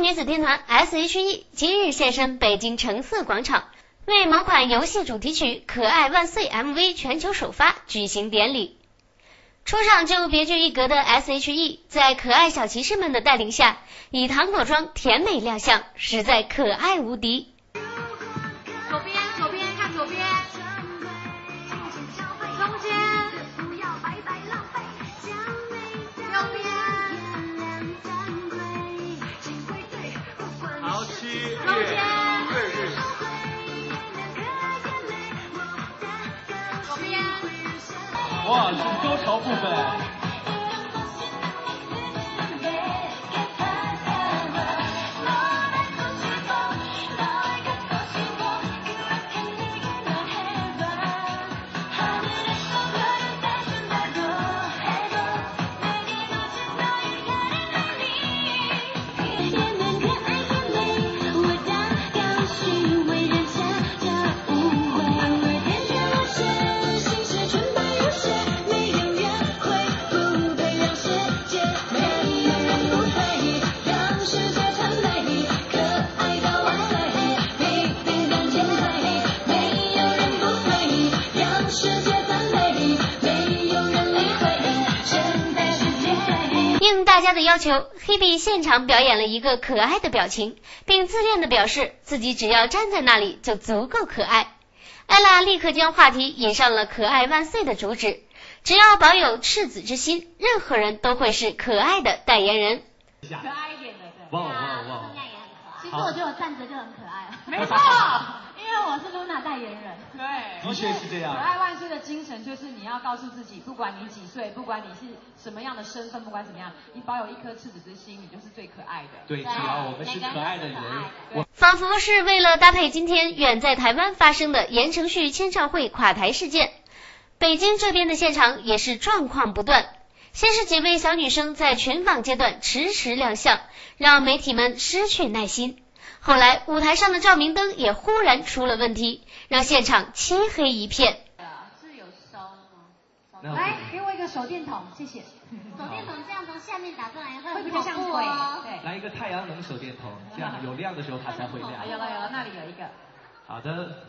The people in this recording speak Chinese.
女子天团 S.H.E 今日现身北京橙色广场，为某款游戏主题曲《可爱万岁》MV 全球首发举行典礼。出场就别具一格的 S.H.E，在可爱小骑士们的带领下，以糖果妆甜美亮相，实在可爱无敌。哇，是高潮部分。应大家的要求，Hebe 现场表演了一个可爱的表情，并自恋的表示自己只要站在那里就足够可爱。ella 立刻将话题引上了“可爱万岁”的主旨，只要保有赤子之心，任何人都会是可爱的代言人。可爱一点的，对。哇哇哇！其实我觉得我站着就很可爱。没错，因为我是 Luna 代言人。对，的确是这样可爱万岁的精神就是你要告诉自己，不管你几岁，不管你是什么样的身份，不管怎么样，你保有一颗赤子之心，你就是最可爱的。对，只要我们是可爱的人，仿佛是为了搭配今天远在台湾发生的言承旭签唱会垮台事件，北京这边的现场也是状况不断。先是几位小女生在群访阶段迟迟亮相，让媒体们失去耐心。后来舞台上的照明灯也忽然出了问题，让现场漆黑一片。是有烧吗？来，给我一个手电筒，谢谢。手电筒这样从下面打上来会比较像鬼。来一个太阳能手电筒，这样有亮的时候它才会亮。有了有了，那里有一个。好的。